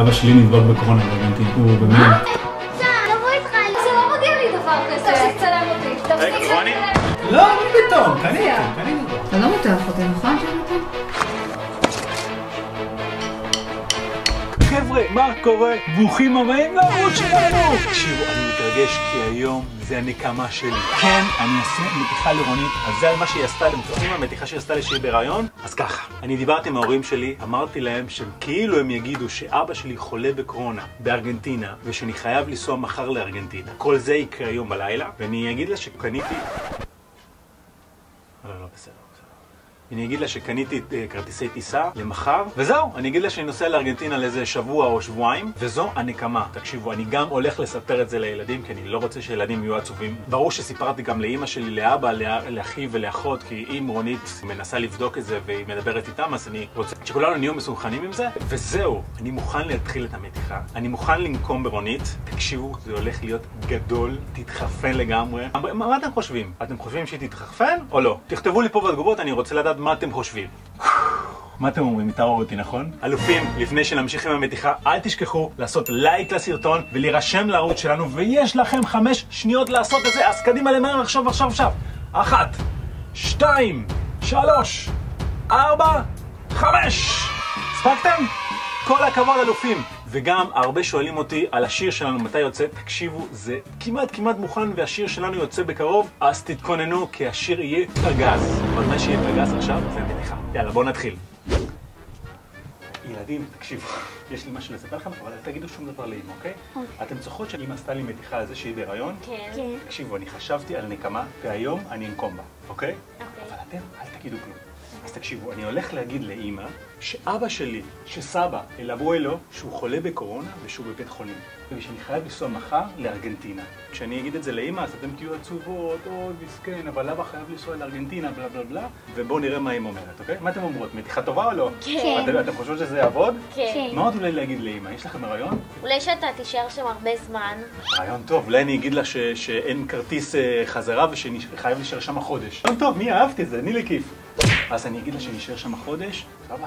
אבא שלי נדבק בקורונה בארגנטינה, הוא במילואים. תבוא איתך, זה לא מגיע לי דבר כזה. תפסיק לצלם אותי. תפסיק? לצלם. לא, אני פתאום, קניתי, קניתי. אתה לא מותח אותי, נכון, חבר'ה, מה קורה? ברוכים הבאים לערוץ שלנו! תקשיבו, אני מתרגש כי היום זה הנקמה שלי. כן, אני אעשה מתיחה לרונית, אז זה מה שהיא עשתה, אתם זוכרים המתיחה שהיא עשתה לשהי בהיריון? אז ככה, אני דיברתי עם ההורים שלי, אמרתי להם שכאילו הם יגידו שאבא שלי חולה בקורונה בארגנטינה, ושאני חייב לנסוע מחר לארגנטינה. כל זה יקרה היום בלילה, ואני אגיד לה שקניתי... לא, לא, בסדר. אני אגיד לה שקניתי אה, כרטיסי טיסה למחר, וזהו, אני אגיד לה שאני נוסע לארגנטינה לאיזה שבוע או שבועיים, וזו הנקמה. תקשיבו, אני גם הולך לספר את זה לילדים, כי אני לא רוצה שילדים יהיו עצובים. ברור שסיפרתי גם לאימא שלי, לאבא, לאח- לאחי ולאחות, כי אם רונית מנסה לבדוק את זה והיא מדברת איתם, אז אני רוצה שכולנו נהיו מסונכנים עם זה, וזהו, אני מוכן להתחיל את המתיחה. אני מוכן לנקום ברונית. תקשיבו, זה הולך להיות גדול, תתחרפן לגמרי. מה, מה אתם חושבים? אתם חושבים מה אתם חושבים. מה אתם אומרים? מתערור אותי, נכון? אלופים, לפני שנמשיך עם המתיחה, אל תשכחו לעשות לייק לסרטון ולהירשם לערוץ שלנו, ויש לכם חמש שניות לעשות את זה, אז קדימה למהר עכשיו, עכשיו, עכשיו. אחת, שתיים, שלוש, ארבע, חמש! הספקתם? כל הכבוד אלופים! וגם הרבה שואלים אותי על השיר שלנו מתי יוצא, תקשיבו, זה כמעט כמעט מוכן והשיר שלנו יוצא בקרוב, אז תתכוננו כי השיר יהיה פגז. אבל מה שיהיה פגז עכשיו זה המתיחה. יאללה, בואו נתחיל. ילדים, תקשיבו, יש לי משהו לספר לכם, אבל אל תגידו שום דבר לאמא, אוקיי? אתן צוחקות שאמא עשתה לי מתיחה על זה שהיא בהיריון? כן. תקשיבו, אני חשבתי על נקמה, והיום אני אנקום בה, אוקיי? אוקיי. אבל אתם, אל תגידו כלום. אז תקשיבו, אני הולך להגיד לאימא שאבא שלי, שסבא, אל אבואלו, שהוא חולה בקורונה ושהוא בבית חולים. ושאני חייב לנסוע מחר לארגנטינה. כשאני אגיד את זה לאימא, אז אתם תהיו עצובות, אוי, מסכן, אבל אבא חייב לנסוע לארגנטינה, בלה בלה בלה, ובואו נראה מה אימא אומרת, אוקיי? מה אתם אומרות? מתיחה טובה או לא? כן. אתם, אתם חושבות שזה יעבוד? כן. מה עוד אולי להגיד לאימא? יש לכם הרעיון? אולי שאתה תישאר שם הרבה זמן. רעיון טוב, אולי אני אגיד לה ש, שאין כרטיס אה, חזרה ושחייב להישאר שם חודש. רעיון טוב, מי אהבתי את זה? תני לי כיף. אז אני אגיד לה שנשאר שם חודש, סבבה?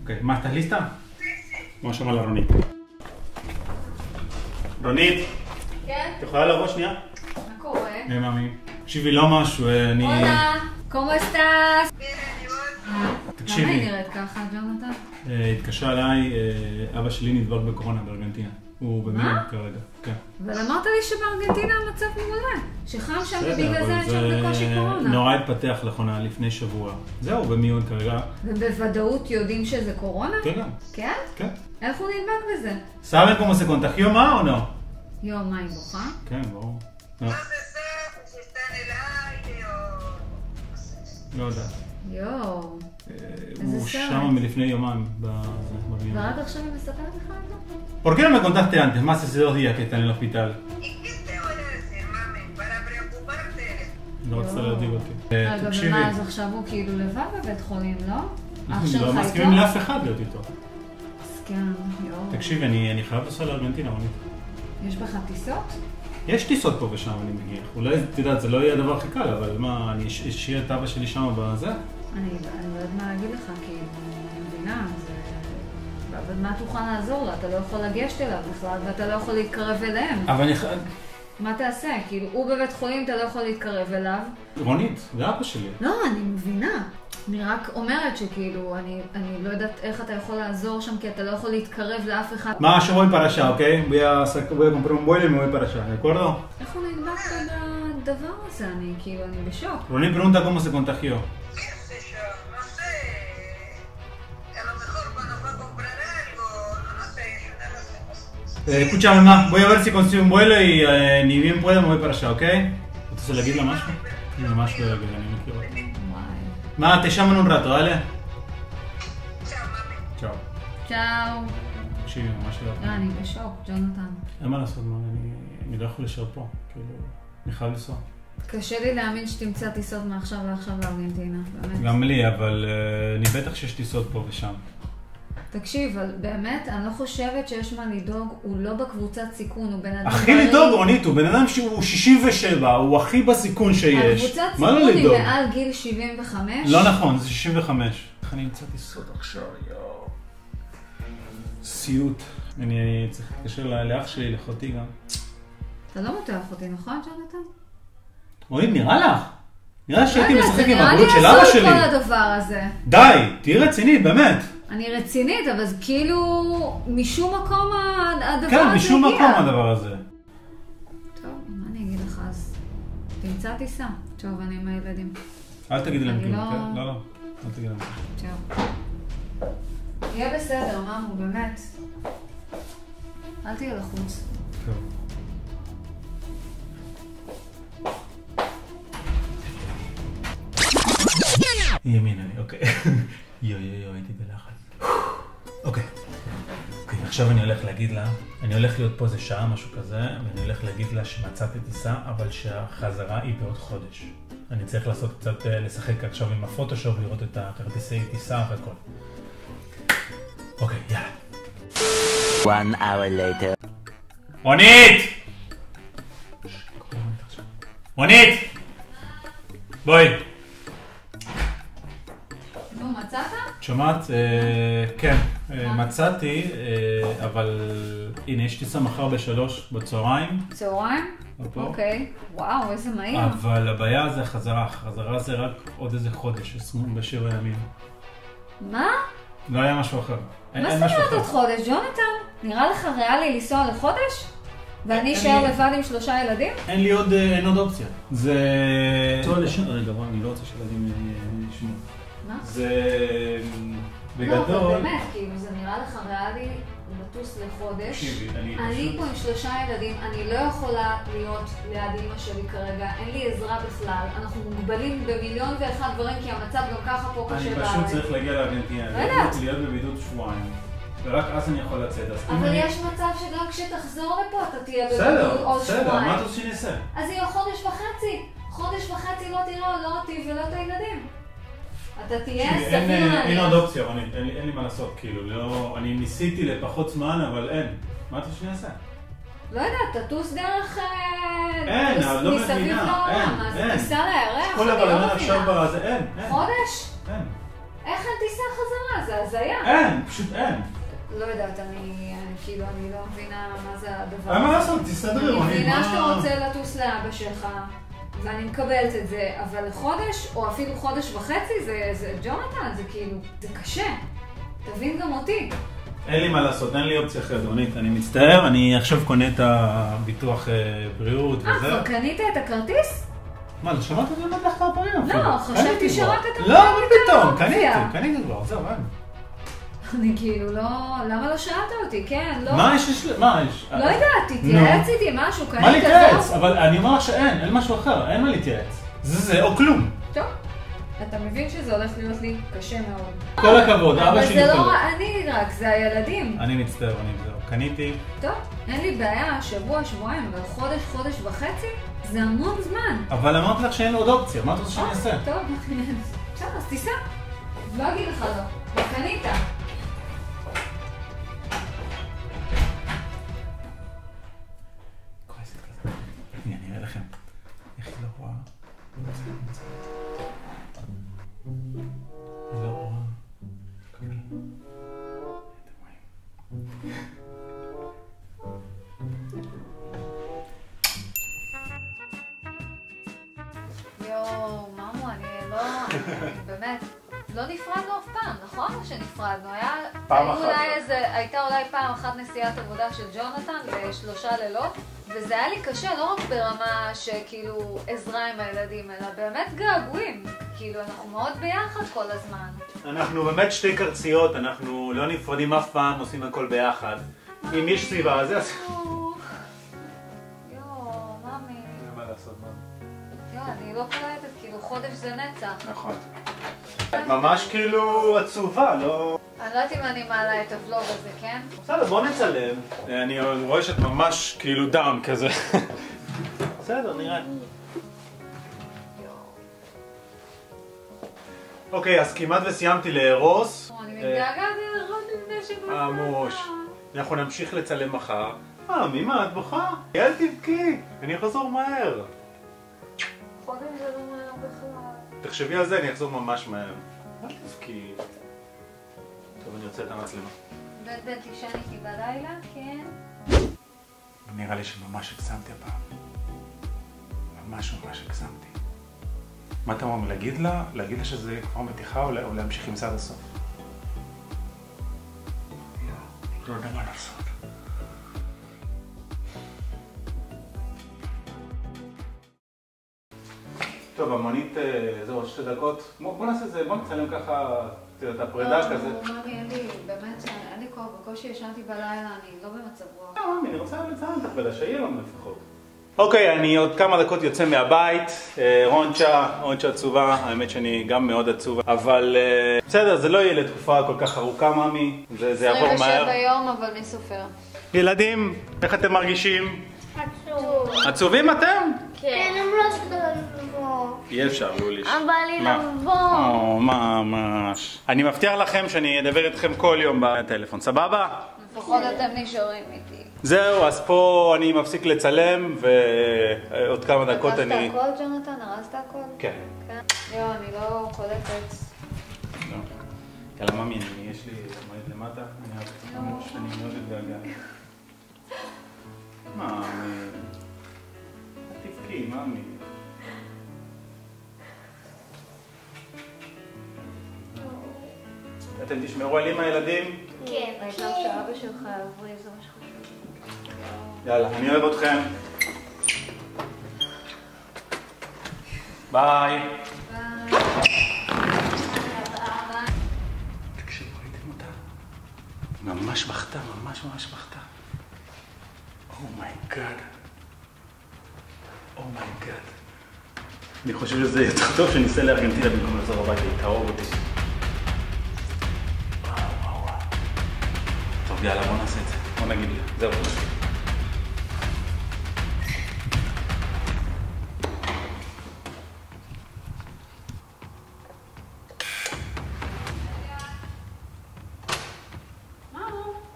אוקיי, מה, אתה ליסטה? בוא נשמע לרונית. רונית, כן? את יכולה לבוא שנייה? מה קורה? היי מאמי. תקשיבי, לא משהו, אה, אני... הולה, קומו אסטס? תקשיבי. למה היא נראית ככה, ג'ונתן? אה, התקשר אליי, אה, אבא שלי נדבק בקורונה בארגנטינה. הוא במילואים כרגע, כן. אבל אמרת לי שבארגנטינה המצב מעולה. שחם שם ובגלל זה אין שם בקושי קורונה. נורא התפתח לאחרונה, לפני שבוע. זהו, במיון כרגע. ובוודאות יודעים שזה קורונה? כן, גם. כן? כן. איך הוא נדבק בזה? ¿Saben cómo se contagió ma o no? יואו, מה היא בוכה? כן, ברור. לא, o... לא יודע. יואו. אה, הוא. שם מלפני זה? ¿Por qué no me contaste antes, más hace dos días que está en el hospital? ¿Y qué te voy a decir, mami? Para preocuparte. לא יואו. להדאיג אותי. תקשיבי, ומה, אז עכשיו הוא כאילו לבד בבית חולים, לא? אח שלך לא? מסכימים לאף אחד להיות איתו. מסכן, יואו. תקשיבי, אני חייב לנסוע לארגנטינה, רונית. יש בך טיסות? יש טיסות פה ושם, אני מגיע. אולי, את יודעת, זה לא יהיה הדבר הכי קל, אבל מה, אני אש- אשאיר את אבא שלי שם בזה? אני לא יודעת מה להגיד לך, כי אני מבינה, זה... אבל מה תוכל לעזור לה? אתה לא יכול לגשת אליו בכלל, ואתה לא יכול להתקרב אליהם. אבל אני. מה תעשה? כאילו, הוא בבית חולים, אתה לא יכול להתקרב אליו. רונית, זה אבא שלי. לא, אני מבינה. אני רק אומרת שכאילו, אני, אני לא יודעת איך אתה יכול לעזור שם, כי אתה לא יכול להתקרב לאף אחד. Voy para allá, ¿ok? Voy a, comprar un vuelo y me voy para allá, ¿de acuerdo? איך הוא נדבק בדבר הזה? אני כאילו, אני בשוק. Ronit pregunta cómo se contagió. Eh, escúchame, ma, voy a ver si consigo un vuelo y eh, ni bien pueda me voy para allá, ¿ok? Entonces le quito más. Más de lo que tenía que ver. וואי. Ma, te llamo en un rato, ¿vale? Chao, mami. Chao. צ'או. תקשיבי, ממש לא. לא, אני בשוק, ג'ונתן. אין מה לעשות, מה, אני, אני לא יכול להישאר פה. כאילו, אני חייב לנסוע. קשה לי להאמין שתמצא טיסות מעכשיו לעכשיו לארגנטינה, באמת. גם לי, אבל אה, אני בטח שיש טיסות פה ושם. תקשיב, אבל באמת, אני לא חושבת שיש מה לדאוג, הוא לא בקבוצת סיכון, הוא בן אדם... הכי. לדאוג, רונית, הוא בן אדם שהוא 67, הוא הכי בסיכון שיש. הקבוצת מה לא סיכון היא? מעל גיל 75. לא נכון, זה 65. איך אני מצאתי סוד עכשיו, יואו. סיוט. אני צריך להתקשר לאח שלי, לאחותי גם. אתה לא מותח אותי, נכון, ג'ונתן? רונית, נראה לך? נראה שהייתי לא משחק עם הבריאות של אבא שלי. כל הדבר הזה. די, תהיי רצינית, באמת. אני רצינית, אבל זה כאילו, משום מקום הדבר הזה כן, הגיע. משום מקום הדבר הזה. טוב, מה אני אגיד לך אז? תמצא טיסה. טוב, אני עם הילדים. אל תגידי להם אני כלום, לא- כן? לא, לא. אל תגידי להם. טוב. יהיה בסדר, ממו, באמת. אל תהיה לחוץ. טוב. ימינה לי, אוקיי. יו יו יו, הייתי בלחץ. עכשיו אני הולך להגיד לה, אני הולך להיות פה איזה שעה, משהו כזה, ואני הולך להגיד לה שמצאתי טיסה, אבל שהחזרה היא בעוד חודש. אני צריך לעשות קצת, אה, לשחק עכשיו עם הפוטושופ, לראות את הכרטיסי טיסה והכל. אוקיי, יאללה. One hour later. רונית! רונית! בואי. את שומעת? אה, כן, אה, מצאתי, אה, אבל הנה, יש טיסה מחר בשלוש בצהריים. צהריים? אוקיי. וואו, איזה מהיר. אבל הבעיה זה החזרה, החזרה זה רק עוד איזה חודש, 27 ימים. מה? לא היה משהו אחר. אין מה זאת אומרת. עוד חודש, ג'ונתן? נראה לך ריאלי לנסוע לחודש? ואני אשאר לבד עם שלושה ילדים? אין לי עוד, אין עוד אופציה. זה... רגע, אני לא רוצה שילדים ישמעו. זה... לא, בגדול... אבל באמת, כאילו, זה נראה לך ריאלי לטוס לחודש. תקשיבי, אני אני פשוט- פה עם שלושה ילדים, אני לא יכולה להיות ליד אימא שלי כרגע, אין לי עזרה בכלל. אנחנו מוגבלים במיליון ואחד דברים, כי המצב גם ככה פה אני קשה פשוט בארץ. צריך להגיע לארגנטינה, לא. להיות בבידוד שבועיים, ורק אז אני יכול לצאת. אבל אני- יש מצב שגם כשתחזור לפה אתה תהיה בבידוד בסדר, עוד בסדר, שבועיים. מה אתה רוצה שאני אעשה? אז יהיה חודש וחצי. חודש וחצי לא תראה לא אותי ולא את הילדים. אתה תהיה סביר אין, אין. עוד אופציה, רונית, אין לי- אין לי מה לעשות, כאילו, לא... אני ניסיתי לפחות זמן, אבל אין. מה אתה שאני אעשה? לא יודעת, תטוס דרך... אה, אין, את לא מסביב מבינה, לעולם. אין, אז אין. תיסע לירח, כל אני הבלגן לא עכשיו. בזה, אין, אין, חודש? אין. איך אין טיסה חזרה? זה הזיה. אין, פשוט אין. לא יודעת, אני כאילו, אני לא מבינה מה זה הדבר אין מה הזה. לעשות, תסתדרי, אני מבינה שאתה רוצה לטוס לאבא שלך, ואני מקבלת את זה, אבל לחודש, או אפילו חודש וחצי, זה, זה ג'ונתן, זה כאילו, זה קשה. תבין גם אותי. אין לי מה לעשות, אין לי אופציה אחרת, רונית, אני מצטער, אני עכשיו קונה את הביטוח אה, בריאות אה, וזה. כבר קנית את הכרטיס? מה, לא שמעת את זה באמת כמה פעמים? לא, חשבתי קניתי כבר. שרק אתה לא, מה קנית פתאום. קניתי, קניתי כבר, זהו, אין. אני כאילו לא, למה לא שאלת אותי? כן, לא. מה יש, יש- מה יש? לא יודעת, תתייעץ איתי משהו, קנית מה להתייעץ? אבל אני אומר לך שאין, אין משהו אחר, אין מה להתייעץ. זה זה או כלום. טוב, אתה מבין שזה הולך להיות לי קשה מאוד. כל הכבוד, אבא אבל שלי זה לא. אני רק, זה הילדים. אני מצטער, אני זהו. קניתי, טוב, אין לי בעיה, שבוע, שבועיים, אבל חודש, חודש וחצי, זה המון זמן. אבל אמרתי לך שאין עוד אופציה, מה אתה רוצה שאני אעשה? טוב, בסדר, אז תיסע. לא אגיד לך לא. וקנית. יואו, ממו, אני לא... באמת... לא נפרדנו אף פעם, נכון? שנפרדנו? היה... פעם אחת. אולי איזה, הייתה אולי פעם אחת נסיעת עבודה של ג'ונתן לשלושה לילות, וזה היה לי קשה, לא רק ברמה שכאילו עזרה עם הילדים, אלא באמת געגועים. כאילו, אנחנו מאוד ביחד כל הזמן. אנחנו באמת שתי קרציות, אנחנו לא נפרדים אף פעם, עושים הכל ביחד. אם יש סביבה, אז זה... יואו, יואו, ממי. מה לעשות, מה? יואו, אני לא קולטת, כאילו חודש זה נצח. נכון. את ממש כאילו עצובה, לא... אני לא יודעת אם אני מעלה את הוולוג הזה, כן? בסדר, בוא נצלם. אני רואה שאת ממש כאילו דאון כזה. בסדר, נראה. אוקיי, אז כמעט וסיימתי לארוס. אני אה, מתגעגעת לראות מבנה עמוש. אנחנו נמשיך לצלם מחר. אה, ממה, את בוכה? אל תבכי, אני אחזור מהר. חודש זה לא מהר. תחשבי על זה, אני אחזור ממש מהר. אל תבכי. טוב, אני יוצא את המצלמה. בן תישן איתי בלילה? כן. נראה לי שממש הגזמתי הפעם. ממש ממש הגזמתי. מה אתה אומר, להגיד לה? להגיד לה שזה כבר מתיחה או להמשיך עם זה עד הסוף? לא יודע מה לעשות. טוב, המונית, אה, זהו, עוד שתי דקות. בוא נעשה את זה, בוא נצלם ככה את הפרידה כזה. לא, ממי, אין לי, באמת, אין לי כוח, בקושי ישנתי בלילה, אני לא במצב רוח. לא, מאמי, אני רוצה לציין את הפרידה, שיהיה לנו לפחות. אוקיי, אני עוד כמה דקות יוצא מהבית, אה, רונצ'ה, רונצ'ה עצובה, האמת שאני גם מאוד עצוב, אבל אה, בסדר, זה לא יהיה לתקופה כל כך ארוכה, מאמי, זה זה יעבור מהר. 27 יום, אבל מי סופר? ילדים, איך אתם מרגישים? עצוב. עצובים אתם? כן, הם לא סגורים אי אפשר, לוליש. לי מה? לבוא. או, ממש. אני מבטיח לכם שאני אדבר איתכם כל יום בטלפון, סבבה? לפחות אתם נשארים איתי. זהו, אז פה אני מפסיק לצלם, ועוד כמה דקות אני... ארזת הכל, ג'ונתן? ארזת הכל? כן. כן. יואו, אני לא קולטת. לא. יאללה, ממי, יש לי מועד למטה, אני מאוד מתגעגע. אל תבכי, ממי. אתם תשמרו על אמא ילדים? כן. העיקר שאבא שלך יבריא, זה מה שחשוב. יאללה, אני אוהב אתכם. ביי. תקשיבו, ראיתם אותה? ממש בכתה, ממש ממש בכתה. אומייגאד. אומייגאד. אני חושב שזה יותר טוב שניסע לארגנטינה במקום לחזור הביתה, היא תהרוג אותי. יאללה, בוא נעשה את זה. בוא נגיד לי. זהו.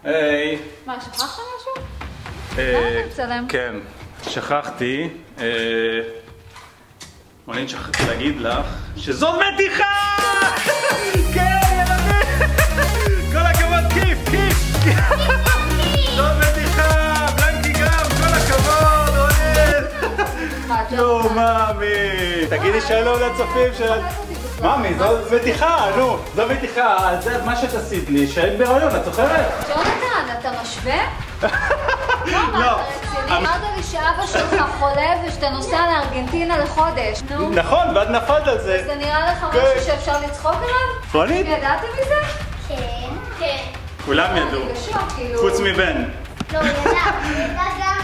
היי. מה, שכחת משהו? אה, מצלם? כן, שכחתי. אה, רונית, שכחתי להגיד לך שזאת מתיחה! תגידי שלום לצופים של... מאמי, זאת מתיחה, נו, זו מתיחה. אז זה מה שאת עשית לי, שהיית בהיריון, את זוכרת? ג'ונתן, אתה משווה? לא, לא. מה, אתה רציני? אמרת לי שאבא שלך חולה ושאתה נוסע לארגנטינה לחודש. נו, נכון, ואת נפלת על זה. זה נראה לך כן. משהו שאפשר לצחוק עליו? רונית? ידעתם מזה? כן. כן. כולם ידעו, אני בשוק, כאילו... חוץ מבן. לא, הוא ידע. הוא ידע גם.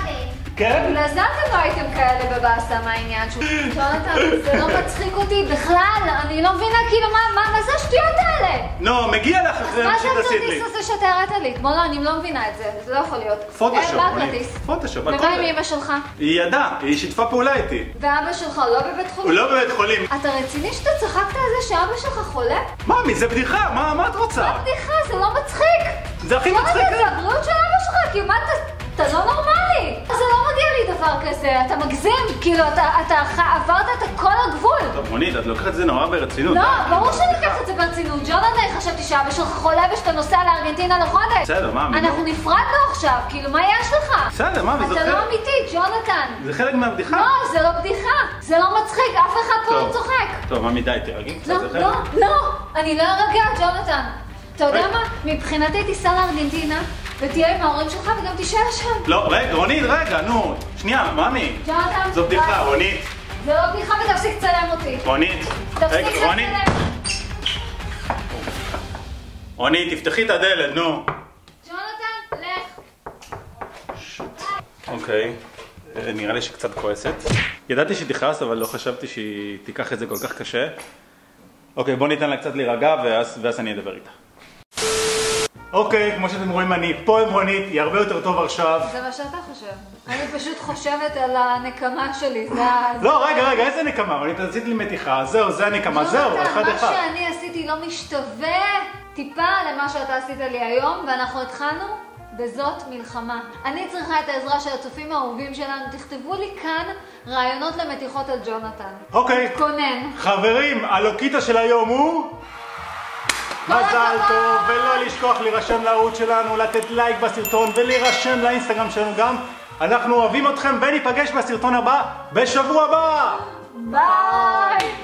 כן? בגלל זה אתם לא הייתם כאלה בבאסה מהעניין שהוא... ג'ונתן, זה לא מצחיק אותי בכלל, אני לא מבינה כאילו מה, מה, מה זה השטויות האלה? נו, מגיע לך אחרי מה מה זה שעשית לי. הכרטיס הזה שאתה הראת לי? אתמול לא, אני לא מבינה את זה, זה לא יכול להיות. פוטושופ, מה רונית. הכרטיס? פוטושופ, הכל. ומה עם אמא שלך? היא ידעה, היא שיתפה פעולה איתי. ואבא שלך לא בבית הוא חולים? לא בבית חולים. אתה רציני שאתה צחקת על זה שאבא שלך חולה? ממי, זה בדיחה, מה מה את רוצה? מה בדיחה? זה לא מצחיק! זה הכי מצחיק. זה הבריאות של אבא שלך, כאילו מה אתה... אתה לא נורמלי! זה לא מגיע לי דבר כזה, אתה מגזים, כאילו אתה, אתה עברת את כל הגבול! טוב, רונית, את לוקחת את זה נורא ברצינות. לא, אה? ברור שאני אקח את זה ברצינות. ג'ונתן, חשבתי שאבא שלך חולה ושאתה נוסע לארגנטינה לחודש. בסדר, מה, אנחנו נפרדנו עכשיו, כאילו, מה יש לך? בסדר, מה, וזה אתה לא חלק- אמיתי, ג'ונתן. זה חלק מהבדיחה. לא, זה לא בדיחה. זה לא מצחיק, אף אחד פה. לא צוחק. טוב, ממי, די, תירגעי קצת, לא, לא, חלק. לא, אני לא ארגע, ג'ונתן. אתה יודע. מה? מבחינתי תיסע לארגנטינה, ותהיה עם ההורים שלך וגם תישאר שם. לא, רגע, רונית, רגע, נו. שנייה, ממי. ג'ונתן, זו בדיחה, די. רונית. זה לא בדיחה ותפסיק לצלם אותי. רונית. תפסיק. לצלם. רונית, תפתחי את הדלת, נו. ג'ונתן, לך. אוקיי, אה, נראה לי שקצת כועסת. ידעתי שהיא תכעס, אבל לא חשבתי שהיא תיקח את זה כל כך קשה. אוקיי, בוא ניתן לה קצת להירגע, ואז, ואז אני אדבר איתה. אוקיי, כמו שאתם רואים, אני פה עם רונית, היא הרבה יותר טוב עכשיו. זה מה שאתה חושב. אני פשוט חושבת על הנקמה שלי, זה ה... לא, רגע, רגע, איזה נקמה? רונית, עשית לי מתיחה, זהו, זה הנקמה, זהו, ג'ונתן, אחד מה אחד. שאני עשיתי לא משתווה טיפה למה שאתה עשית לי היום, ואנחנו התחלנו בזאת מלחמה. אני צריכה את העזרה של הצופים האהובים שלנו, תכתבו לי כאן רעיונות למתיחות על ג'ונתן. אוקיי. כונן. חברים, הלוקיטה של היום הוא... מזל טוב, ולא לשכוח להירשם לערוץ שלנו, לתת לייק בסרטון ולהירשם לאינסטגרם שלנו גם. אנחנו אוהבים אתכם וניפגש בסרטון הבא בשבוע הבא! ביי!